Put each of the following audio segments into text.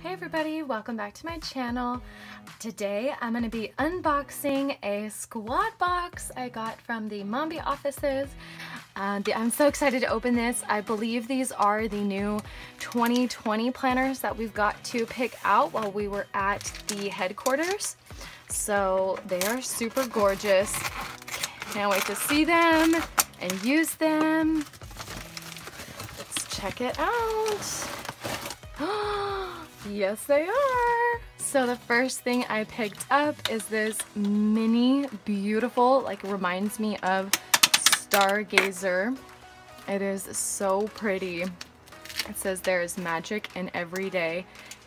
Hey everybody, welcome back to my channel. Today I'm going to be unboxing a squad box I got from the MAMBI offices. Uh, the, I'm so excited to open this. I believe these are the new 2020 planners that we've got to pick out while we were at the headquarters. So they are super gorgeous. Can't wait to see them and use them. Let's check it out. Yes, they are. So the first thing I picked up is this mini beautiful, like reminds me of Stargazer. It is so pretty. It says there is magic in every day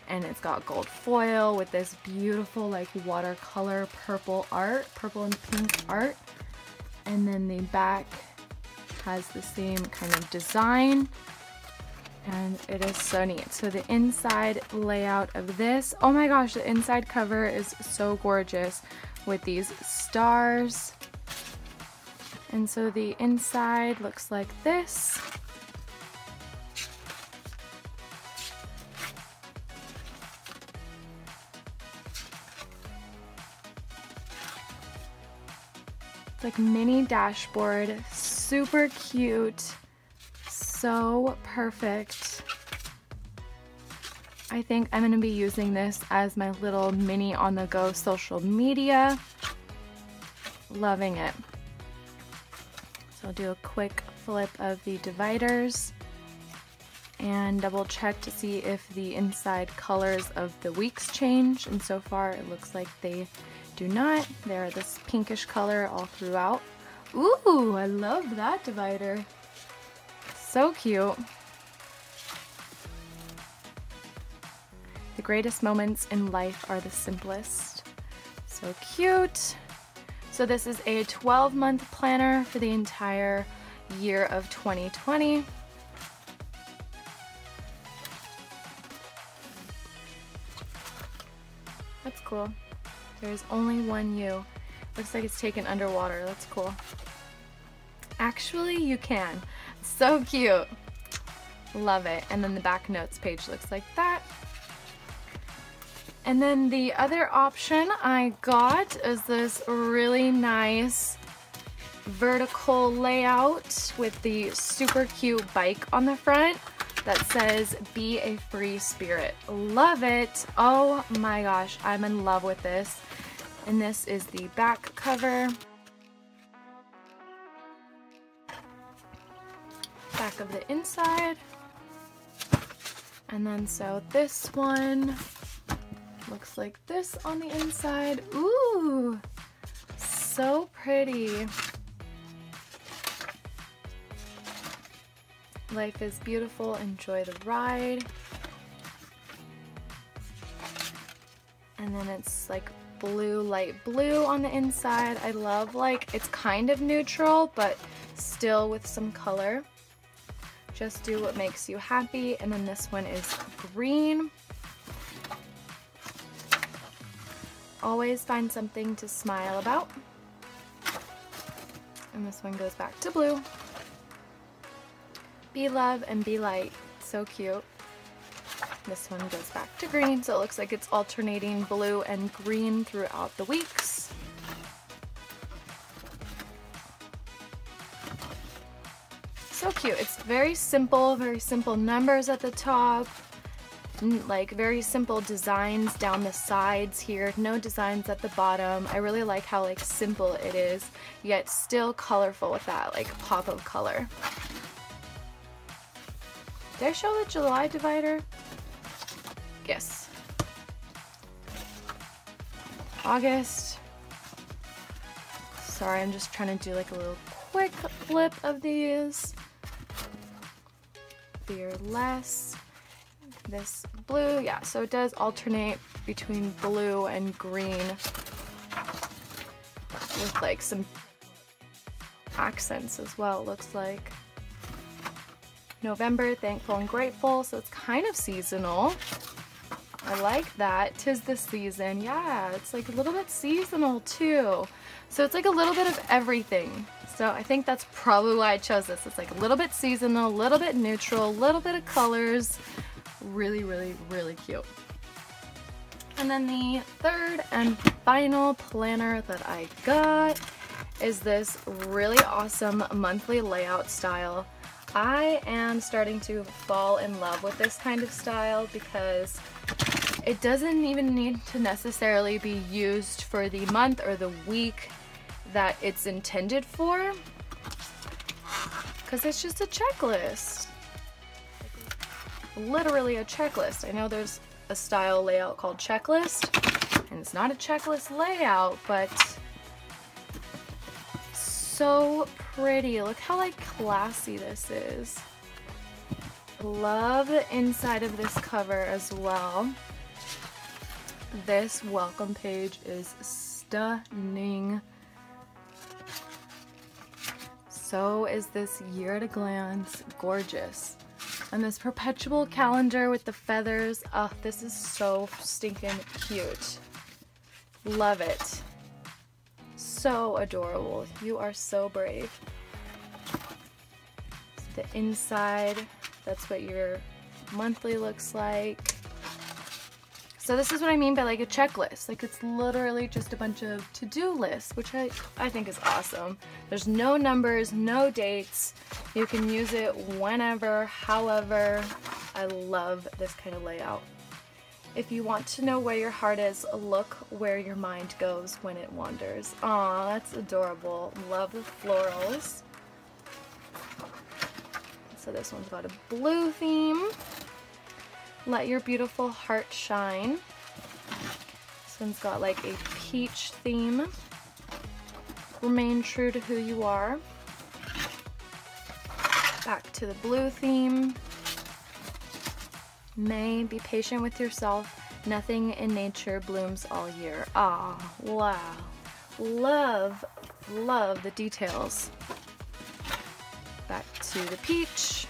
and it's got gold foil with this beautiful like watercolor purple art, purple and pink art. And then the back has the same kind of design and it is so neat. So the inside layout of this, oh my gosh, the inside cover is so gorgeous with these stars. And so the inside looks like this. Like mini dashboard, super cute so perfect. I think I'm going to be using this as my little mini on-the-go social media. Loving it. So I'll do a quick flip of the dividers and double check to see if the inside colors of the weeks change and so far it looks like they do not. They're this pinkish color all throughout. Ooh, I love that divider. So cute. The greatest moments in life are the simplest. So cute. So this is a 12 month planner for the entire year of 2020. That's cool. There's only one U. Looks like it's taken underwater. That's cool. Actually, you can. So cute. Love it. And then the back notes page looks like that. And then the other option I got is this really nice vertical layout with the super cute bike on the front that says be a free spirit. Love it. Oh my gosh, I'm in love with this. And this is the back cover. Back of the inside. And then so this one looks like this on the inside. Ooh, so pretty. Life is beautiful, enjoy the ride. And then it's like blue, light blue on the inside. I love like, it's kind of neutral, but still with some color. Just do what makes you happy. And then this one is green. Always find something to smile about. And this one goes back to blue. Be love and be light. So cute. This one goes back to green, so it looks like it's alternating blue and green throughout the weeks. Cute. It's very simple, very simple numbers at the top, like very simple designs down the sides here, no designs at the bottom. I really like how like simple it is, yet still colorful with that like pop of color. Did I show the July divider? Yes. August. Sorry, I'm just trying to do like a little quick flip of these fearless. This blue, yeah, so it does alternate between blue and green with like some accents as well, looks like. November, thankful and grateful, so it's kind of seasonal. I like that. Tis the season. Yeah, it's like a little bit seasonal too. So it's like a little bit of everything. So I think that's probably why I chose this. It's like a little bit seasonal, a little bit neutral, a little bit of colors. Really, really, really cute. And then the third and final planner that I got is this really awesome monthly layout style. I am starting to fall in love with this kind of style because it doesn't even need to necessarily be used for the month or the week that it's intended for because it's just a checklist. Literally a checklist. I know there's a style layout called checklist and it's not a checklist layout but so pretty. Look how like classy this is. Love the inside of this cover as well. This welcome page is stunning. So is this year at a glance gorgeous. And this perpetual calendar with the feathers. Oh, this is so stinking cute. Love it. So adorable. You are so brave. The inside, that's what your monthly looks like. So this is what I mean by like a checklist. Like it's literally just a bunch of to-do lists, which I, I think is awesome. There's no numbers, no dates. You can use it whenever, however. I love this kind of layout. If you want to know where your heart is, look where your mind goes when it wanders. Aw, that's adorable. Love the florals. So this one's got a blue theme. Let Your Beautiful Heart Shine. This one's got like a peach theme. Remain true to who you are. Back to the blue theme. May, be patient with yourself. Nothing in nature blooms all year. Ah, wow. Love, love the details. Back to the peach.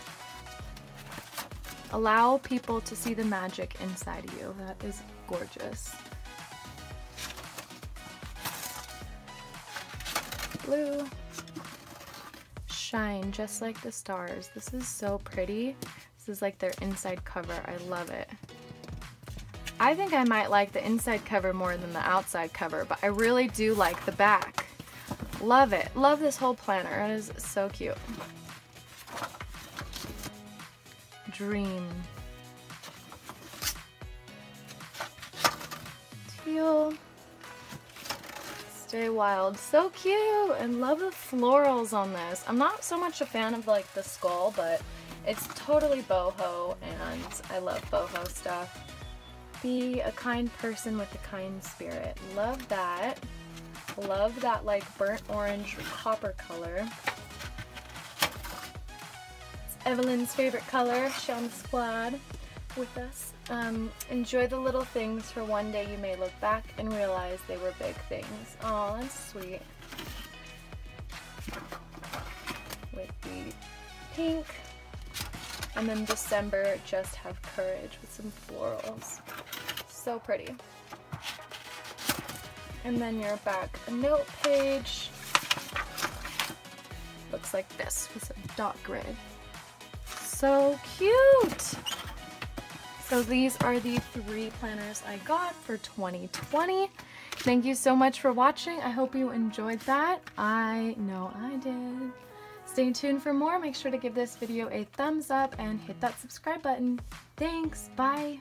Allow people to see the magic inside you. That is gorgeous. Blue. Shine just like the stars. This is so pretty. This is like their inside cover. I love it. I think I might like the inside cover more than the outside cover, but I really do like the back. Love it. Love this whole planner. It is so cute. dream. Teal. Stay wild. So cute! And love the florals on this. I'm not so much a fan of like the skull, but it's totally boho and I love boho stuff. Be a kind person with a kind spirit. Love that. Love that like burnt orange copper color. It's Evelyn's favorite color, the squad with us. Um, enjoy the little things for one day you may look back and realize they were big things. Oh, that's sweet. With the pink. And then December, just have courage with some florals. So pretty. And then your back note page. Looks like this with some dot grid so cute. So these are the three planners I got for 2020. Thank you so much for watching. I hope you enjoyed that. I know I did. Stay tuned for more. Make sure to give this video a thumbs up and hit that subscribe button. Thanks. Bye.